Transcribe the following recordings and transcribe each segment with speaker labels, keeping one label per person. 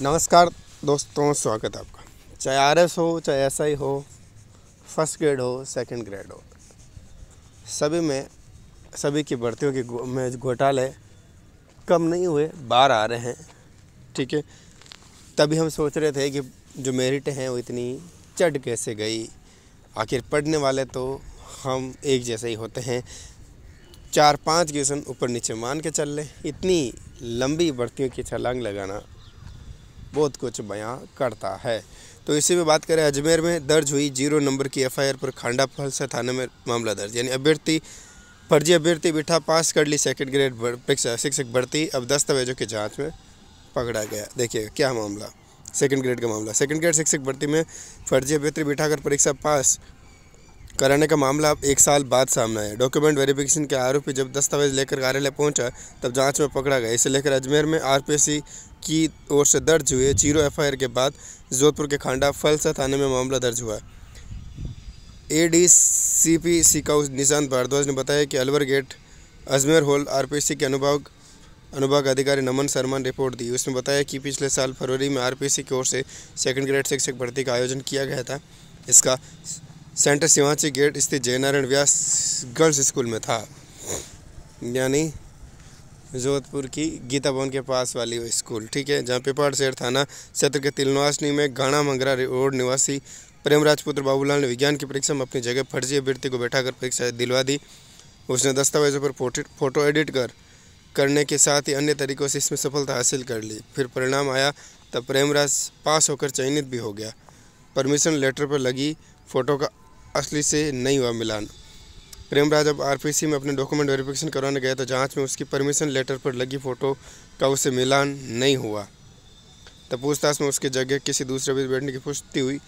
Speaker 1: नमस्कार दोस्तों, स्वागत है आपका। चाहे आर एस हो, चाहे एस आई हो फ़र्स्ट ग्रेड हो सेकंड ग्रेड हो, सभी में, सभी की भर्तियों के में घोटाले कम नहीं हुए बाहर आ रहे हैं, ठीक है? तभी हम सोच रहे थे कि जो मेरिट हैं वो इतनी चढ़ कैसे गई? आखिर पढ़ने वाले तो हम एक जैसे ही होते हैं। चार पाँच क्वेश्चन ऊपर नीचे मान के चल ले। इतनी लंबी भर्तियों की छलांग लगाना बहुत कुछ बयां करता है। तो इसी में बात करें, अजमेर में दर्ज हुई ज़ीरो नंबर की एफआईआर पर खांडा फलसा थाने में मामला दर्ज, यानी अभ्यर्थी, फर्जी अभ्यर्थी बिठा पास कर ली सेकेंड ग्रेड परीक्षा, शिक्षक भर्ती, अब दस्तावेजों की जाँच में पकड़ा गया। देखिए, क्या मामला? सेकेंड ग्रेड का मामला। सेकेंड ग्रेड शिक्षक भर्ती में फर्जी अभ्यर्थी बिठाकर परीक्षा पास कराने का मामला अब एक साल बाद सामने आया। डॉक्यूमेंट वेरिफिकेशन के आरोपी जब दस्तावेज़ लेकर कार्यालय पहुँचा, तब जाँच में पकड़ा गया। इसे लेकर अजमेर में आरपीसी की ओर से दर्ज हुए ज़ीरो एफआईआर के बाद जोधपुर के खांडा फलसा थाने में मामला दर्ज हुआ। ए डी सी पी सिकाउ निशांत भारद्वाज ने बताया कि Alwar gate, Ajmer hall, RPC के अनुभाग अनुभाग अधिकारी नमन शर्मा ने रिपोर्ट दी। उसने बताया कि पिछले साल फरवरी में आरपीसी की ओर से सेकंड ग्रेड शिक्षक भर्ती का आयोजन किया गया था। इसका सेंटर सिवाची गेट स्थित जयनारायण व्यास गर्ल्स स्कूल में था। यानी जोधपुर की गीता भवन के पास वाली वो स्कूल, ठीक है, जहाँ पिपाड़ शहर थाना क्षेत्र के तिलनवासनी में गाना मंगरा रोड निवासी प्रेम राजपुत्र बाबूलाल ने विज्ञान की परीक्षा में अपनी जगह फर्जी अभ्यर्थी को बैठाकर परीक्षा दिलवा दी। उसने दस्तावेजों पर फ़ोटो फ़ोटो एडिट कर करने के साथ ही अन्य तरीकों से इसमें सफलता हासिल कर ली। फिर परिणाम आया, तब प्रेमराज पास होकर चयनित भी हो गया। परमिशन लेटर पर लगी फ़ोटो का असली से नहीं हुआ मिलान प्रेमराज, अब आरपीसी में अपने डॉक्यूमेंट वेरिफिकेशन करवाने गया तो जाँच में उसकी परमिशन लेटर पर लगी फ़ोटो का उससे मिलान नहीं हुआ। तब पूछताछ में उसकी जगह किसी दूसरे भी बैठने की पुष्टि हुई।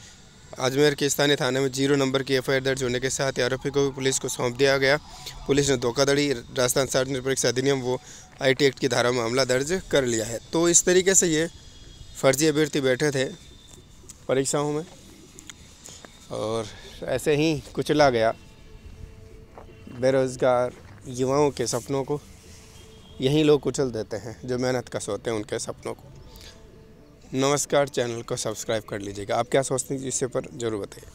Speaker 1: अजमेर के स्थानीय थाने में ज़ीरो नंबर की एफ़ दर्ज होने के साथ आरोपी को भी पुलिस को सौंप दिया गया। पुलिस ने धोखाधड़ी, राजस्थान सार्वजनिक परीक्षा अधिनियम वो आईटी एक्ट की धारा में मामला दर्ज कर लिया है। तो इस तरीके से ये फर्जी अभ्यर्थी बैठे थे परीक्षाओं में और ऐसे ही कुचला गया। बेरोज़गार युवाओं के सपनों को, यही लोग कुचल देते हैं, जो मेहनत का सोते हैं उनके सपनों को। नमस्कार, चैनल को सब्सक्राइब कर लीजिएगा। आप क्या सोचते हैं इससे पर ज़रूर बताइए